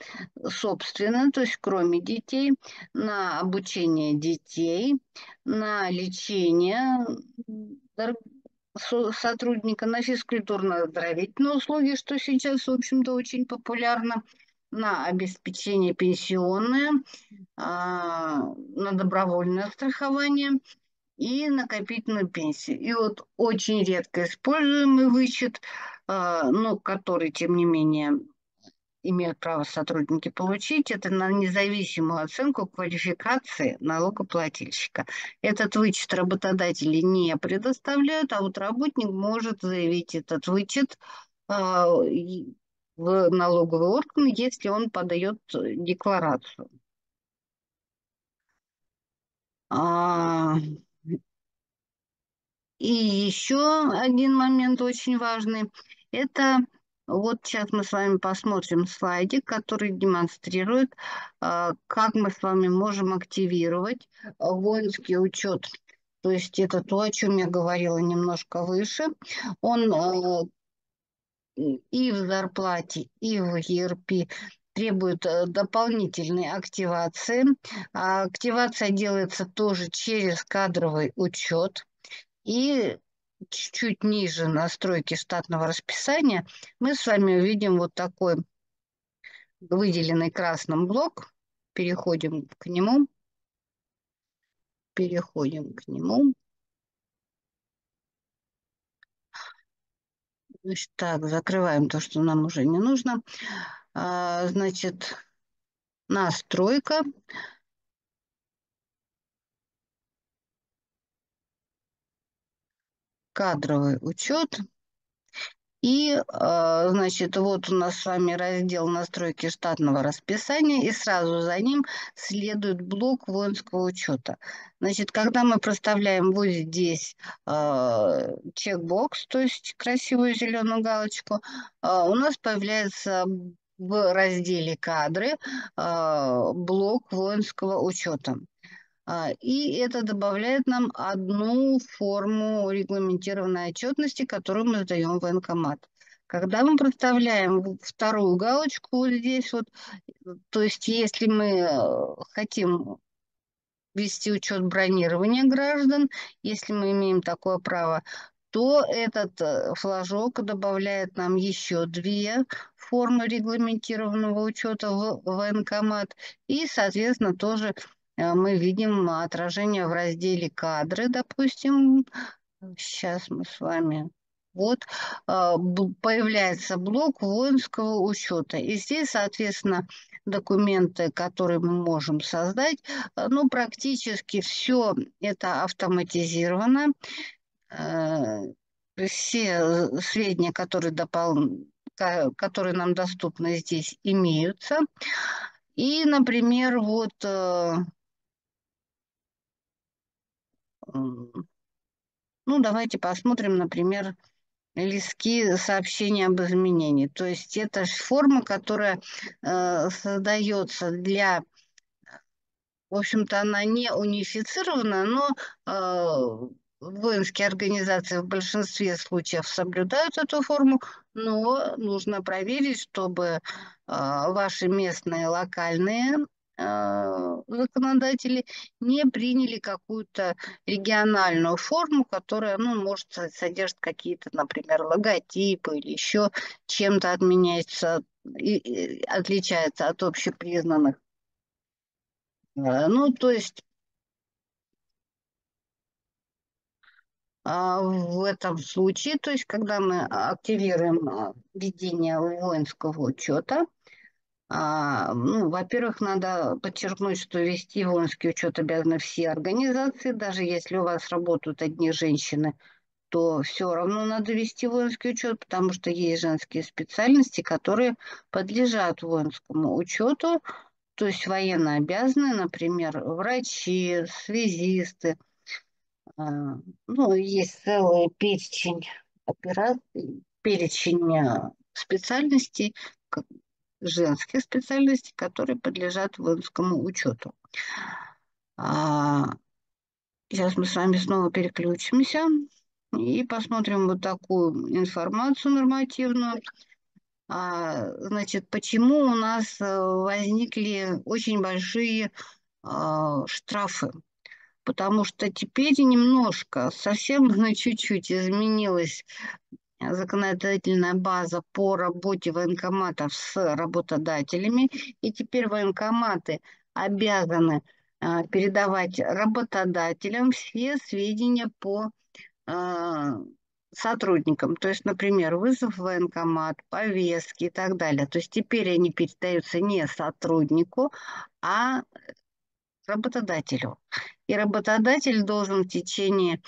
собственно, то есть кроме детей, на обучение детей, на лечение сотрудника, на физкультурно-оздоровительные услуги, что сейчас, в общем-то, очень популярно, на обеспечение пенсионное, а, на добровольное страхование и накопительную пенсию. И вот очень редко используемый вычет – а, ну, который, тем не менее, имеют право сотрудники получить, это на независимую оценку квалификации налогоплательщика. Этот вычет работодатели не предоставляют, а вот работник может заявить этот вычет а, в налоговый орган, если он подает декларацию. А, и еще один момент очень важный – это вот сейчас мы с вами посмотрим слайдик, который демонстрирует, а, как мы с вами можем активировать воинский учет. То есть это то, о чем я говорила немножко выше. Он а, и в зарплате, и в ERP требует э, дополнительной активации. А активация делается тоже через кадровый учет. И чуть-чуть ниже настройки штатного расписания, мы с вами увидим вот такой выделенный красным блок. Переходим к нему. Переходим к нему. Значит, так, закрываем то, что нам уже не нужно. А, значит, настройка. Кадровый учет. И, а, значит, вот у нас с вами раздел настройки штатного расписания, и сразу за ним следует блок воинского учета. Значит, когда мы проставляем вот здесь э, чекбокс, то есть красивую зеленую галочку, э, у нас появляется в разделе кадры блок воинского учета. А, и это добавляет нам одну форму регламентированной отчетности, которую мы сдаем в военкомат. Когда мы проставляем вторую галочку здесь вот, то есть если мы э, хотим вести учет бронирования граждан, если мы имеем такое право, то этот э, флажок добавляет нам еще две формы регламентированного учета в военкомат и, соответственно, тоже мы видим отражение в разделе «Кадры», допустим. Сейчас мы с вами... Вот э, появляется блок воинского учета. И здесь, соответственно, документы, которые мы можем создать, э, ну, практически все это автоматизировано. Все сведения, которые, допол... которые нам доступны здесь, имеются. И, например, вот ну, давайте посмотрим, например, листки сообщения об изменении. То есть это форма, которая э, создается для в общем-то, она не унифицирована, но э, воинские организации в большинстве случаев соблюдают эту форму, но нужно проверить, чтобы э, ваши местные локальные законодатели не приняли какую-то региональную форму, которая, ну, может, содержит какие-то, например, логотипы или еще чем-то отменяется отличается от общепризнанных. Э, ну, то есть а, в этом случае, то есть когда мы активируем а, введение воинского учета, а, ну, во-первых, надо подчеркнуть, что вести воинский учет обязаны все организации, даже если у вас работают одни женщины, то все равно надо вести воинский учет, потому что есть женские специальности, которые подлежат воинскому учету, то есть военно обязаны, например, врачи, связисты. А, ну, есть целый перечень операций, перечень а, специальностей, женских специальностей, которые подлежат воинскому учету. А, Сейчас мы с вами снова переключимся и посмотрим вот такую информацию нормативную. А, значит, почему у нас э, возникли очень большие а, штрафы? Потому что теперь немножко, совсем на чуть-чуть изменилась законодательная база по работе военкоматов с работодателями, и теперь военкоматы обязаны а, передавать работодателям все сведения по а, сотрудникам. То есть, например, вызов в военкомат, повестки и так далее. То есть теперь они передаются не сотруднику, а работодателю. И работодатель должен в течение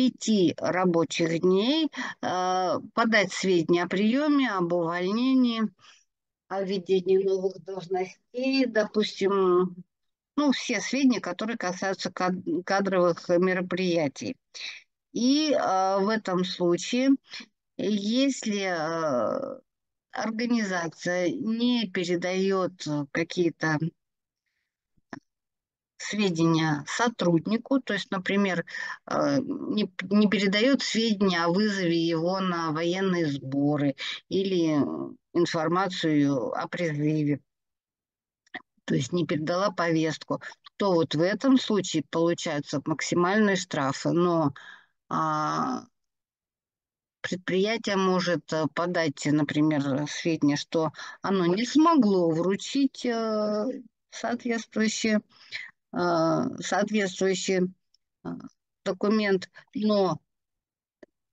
пяти рабочих дней э, подать сведения о приеме, об увольнении, о введении новых должностей, допустим, ну, все сведения, которые касаются кадровых мероприятий. И э, в этом случае, если э, организация не передает какие-то сведения сотруднику, то есть, например, не, не передает сведения о вызове его на военные сборы или информацию о призыве, то есть не передала повестку, то вот в этом случае получаются максимальные штрафы. Но а, предприятие может э, подать, например, сведения, что оно не смогло вручить э, соответствующий, э, соответствующий документ, но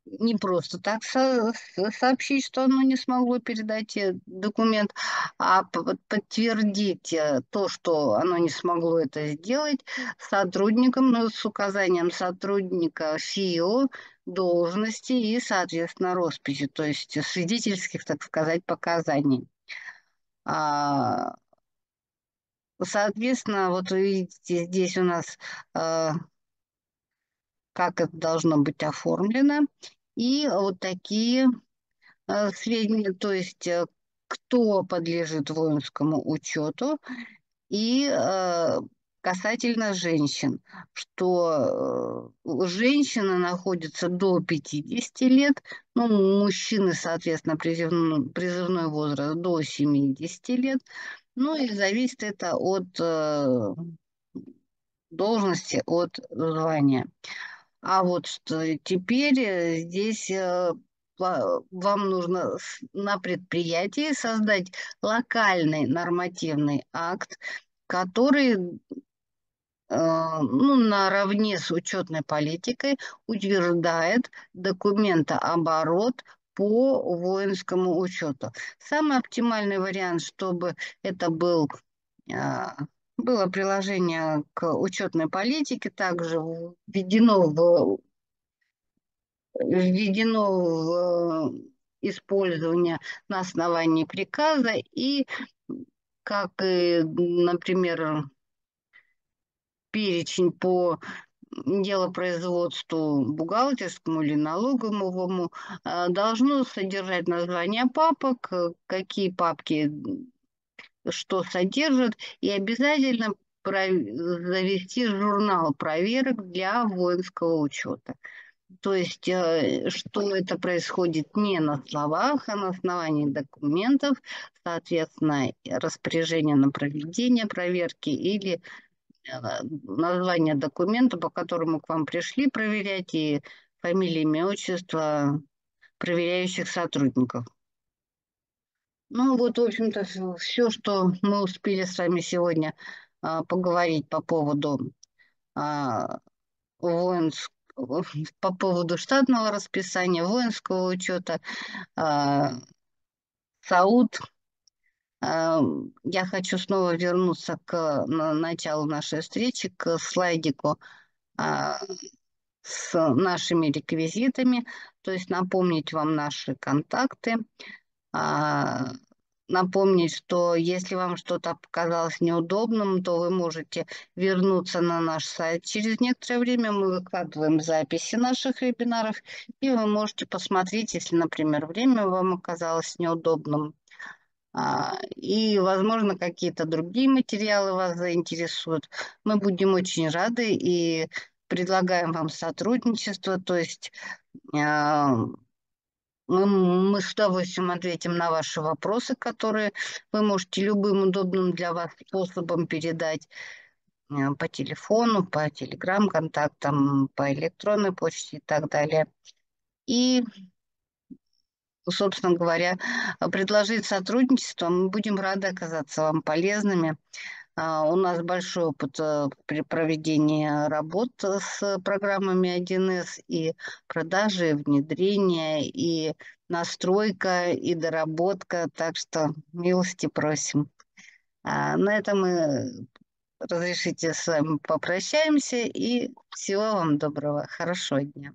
не просто так со сообщить, что оно не смогло передать документ, а подтвердить э, то, что оно не смогло это сделать сотрудникам, но с указанием сотрудника ФИО, должности и, соответственно, росписи, то есть свидетельских, так сказать, показаний. А, соответственно, вот видите, здесь у нас э, как это должно быть оформлено. И вот такие э, сведения, то есть э, кто подлежит воинскому учету и э, касательно женщин, что женщины находятся до 50 лет, ну, мужчины, соответственно, призывной, призывной возраст до 70 лет, ну и зависит это от должности, от звания. А вот что теперь э, здесь э, вам нужно на предприятии создать локальный нормативный акт, который э, ну, наравне с учетной политикой утверждает документооборот по воинскому учету. Самый оптимальный вариант, чтобы это был было приложение к учетной политике, также введено в, введено в использование на основании приказа и, как например, перечень по делопроизводству бухгалтерскому или налоговому э, должно содержать название папок, какие папки что содержит, и обязательно завести журнал проверок для воинского учета. То есть, э, что это происходит не на словах, а на основании документов, соответственно, распоряжение на проведение проверки или э, название документа, по которому к вам пришли проверять, и фамилия, имя, отчество проверяющих сотрудников. Ну вот, в общем-то, все, что мы успели с вами сегодня а, поговорить по поводу а, воинск... по поводу штатного расписания, воинского учета, а, САУД. А, я хочу снова вернуться к на, началу нашей встречи, к слайдику а, с нашими реквизитами, то есть напомнить вам наши контакты. А, напомнить, что если вам что-то показалось неудобным, то вы можете вернуться на наш сайт. Через некоторое время мы выкладываем записи наших вебинаров, и вы можете посмотреть, если, например, время вам оказалось неудобным. А, и, возможно, какие-то другие материалы вас заинтересуют. Мы будем очень рады и предлагаем вам сотрудничество, то есть а, мы, мы с удовольствием ответим на ваши вопросы, которые вы можете любым удобным для вас способом передать э, по телефону, по телеграм-контактам, по электронной почте и так далее. И, собственно говоря, предложить сотрудничество. Мы будем рады оказаться вам полезными. А, у нас большой опыт э, при проведении работ с программами 1С и продажи, и внедрения, и настройка, и доработка. Так что милости просим. А, на этом мы разрешите с вами попрощаемся и всего вам доброго, хорошего дня.